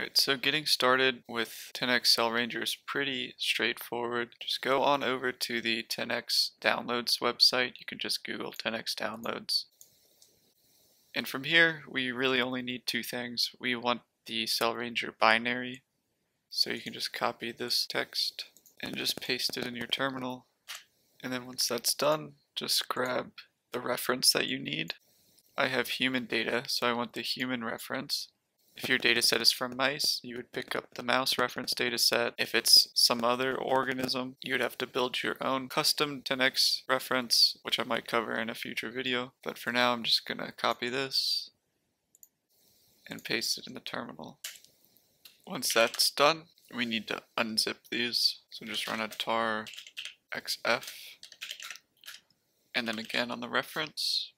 Alright, so getting started with 10x Cell Ranger is pretty straightforward. Just go on over to the 10x downloads website. You can just Google 10x downloads. And from here, we really only need two things. We want the Cell Ranger binary. So you can just copy this text and just paste it in your terminal. And then once that's done, just grab the reference that you need. I have human data, so I want the human reference. If your dataset is from mice, you would pick up the mouse reference dataset. If it's some other organism, you would have to build your own custom 10x reference, which I might cover in a future video. But for now, I'm just gonna copy this and paste it in the terminal. Once that's done, we need to unzip these. So just run a tar xf and then again on the reference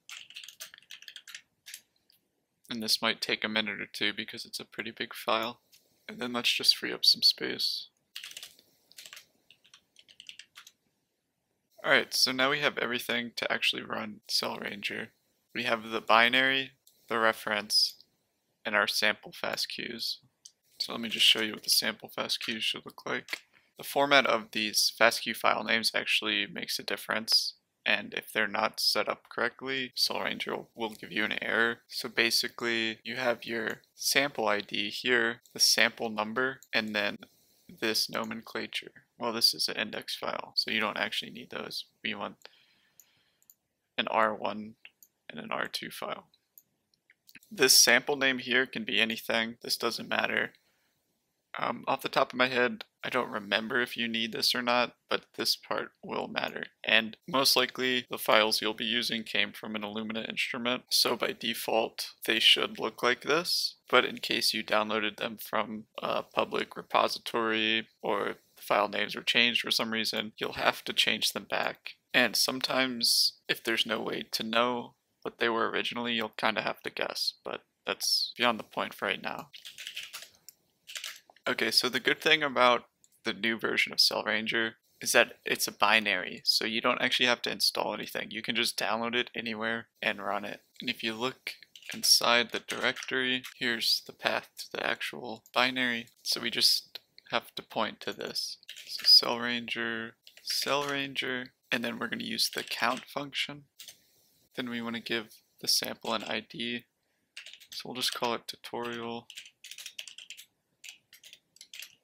and this might take a minute or two because it's a pretty big file. And then let's just free up some space. Alright, so now we have everything to actually run Cell Ranger. We have the binary, the reference, and our sample FASTQs. So let me just show you what the sample FASTQs should look like. The format of these FASTQ file names actually makes a difference and if they're not set up correctly, Cell Ranger will give you an error. So basically, you have your sample ID here, the sample number, and then this nomenclature. Well, this is an index file, so you don't actually need those. We want an R1 and an R2 file. This sample name here can be anything. This doesn't matter. Um, off the top of my head, I don't remember if you need this or not, but this part will matter. And most likely the files you'll be using came from an Illumina instrument, so by default they should look like this. But in case you downloaded them from a public repository or the file names were changed for some reason, you'll have to change them back. And sometimes if there's no way to know what they were originally, you'll kind of have to guess, but that's beyond the point for right now. Okay, so the good thing about the new version of Cell Ranger is that it's a binary, so you don't actually have to install anything. You can just download it anywhere and run it. And if you look inside the directory, here's the path to the actual binary. So we just have to point to this. So Cell Ranger, Cell Ranger, and then we're going to use the count function. Then we want to give the sample an ID. So we'll just call it tutorial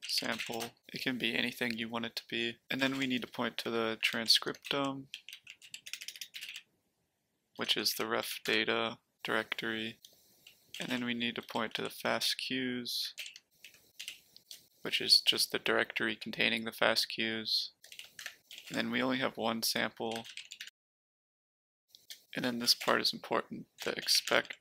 sample. It can be anything you want it to be. And then we need to point to the transcriptome, which is the ref data directory. And then we need to point to the FASTQs, which is just the directory containing the FASTQs. And then we only have one sample. And then this part is important, the expect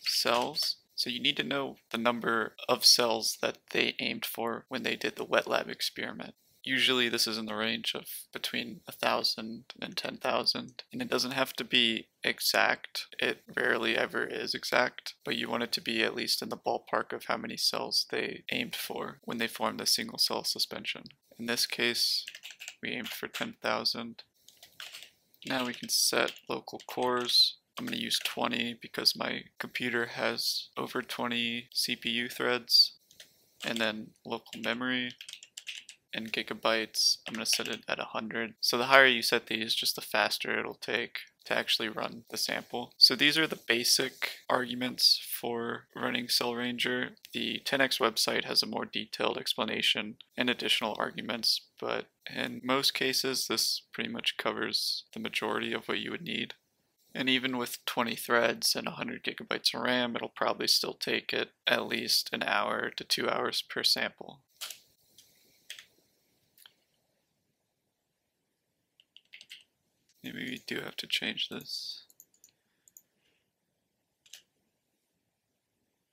cells. So you need to know the number of cells that they aimed for when they did the wet lab experiment. Usually this is in the range of between 1,000 and 10,000. And it doesn't have to be exact. It rarely ever is exact. But you want it to be at least in the ballpark of how many cells they aimed for when they formed the single cell suspension. In this case, we aimed for 10,000. Now we can set local cores I'm going to use 20 because my computer has over 20 CPU threads. And then local memory and gigabytes, I'm going to set it at 100. So the higher you set these, just the faster it'll take to actually run the sample. So these are the basic arguments for running Cell Ranger. The 10x website has a more detailed explanation and additional arguments, but in most cases this pretty much covers the majority of what you would need. And even with 20 threads and 100 gigabytes of RAM, it'll probably still take it at least an hour to two hours per sample. Maybe we do have to change this.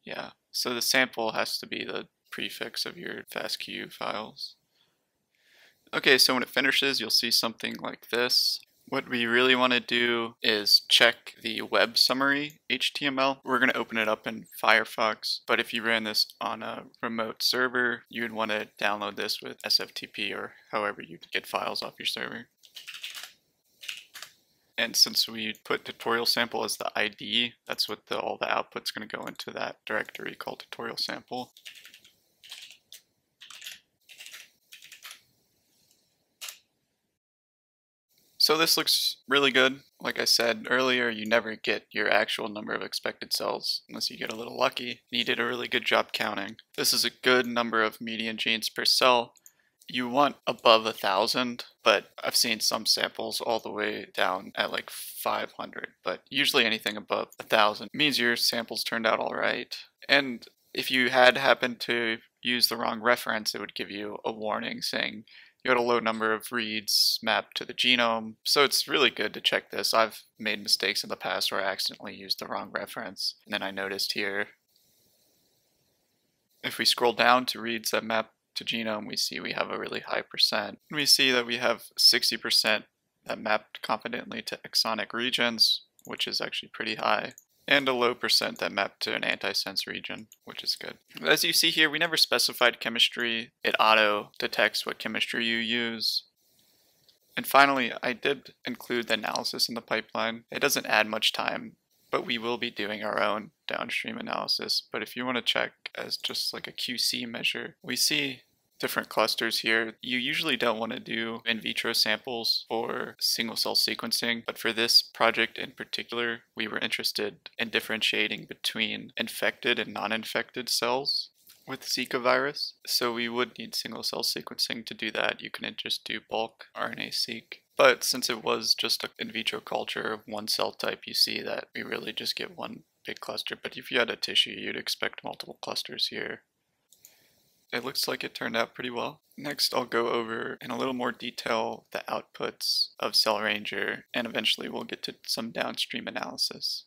Yeah, so the sample has to be the prefix of your FASTQ files. Okay, so when it finishes, you'll see something like this. What we really want to do is check the web summary HTML. We're going to open it up in Firefox, but if you ran this on a remote server, you would want to download this with SFTP or however you get files off your server. And since we put tutorial sample as the ID, that's what the, all the output's going to go into that directory called tutorial sample. So this looks really good. Like I said earlier, you never get your actual number of expected cells unless you get a little lucky. You did a really good job counting. This is a good number of median genes per cell. You want above a thousand, but I've seen some samples all the way down at like 500. But usually anything above a thousand means your samples turned out all right. And if you had happened to use the wrong reference, it would give you a warning saying you had a low number of reads mapped to the genome. So it's really good to check this. I've made mistakes in the past where I accidentally used the wrong reference. And then I noticed here, if we scroll down to reads that map to genome, we see we have a really high percent. We see that we have 60% that mapped confidently to exonic regions, which is actually pretty high and a low percent that map to an antisense region, which is good. As you see here, we never specified chemistry. It auto detects what chemistry you use. And finally, I did include the analysis in the pipeline. It doesn't add much time, but we will be doing our own downstream analysis. But if you want to check as just like a QC measure, we see different clusters here. You usually don't want to do in vitro samples for single cell sequencing, but for this project in particular, we were interested in differentiating between infected and non-infected cells with Zika virus. So we would need single cell sequencing to do that. You couldn't just do bulk RNA-seq. But since it was just an in vitro culture of one cell type, you see that we really just get one big cluster. But if you had a tissue, you'd expect multiple clusters here it looks like it turned out pretty well. Next, I'll go over in a little more detail the outputs of Cell Ranger, and eventually we'll get to some downstream analysis.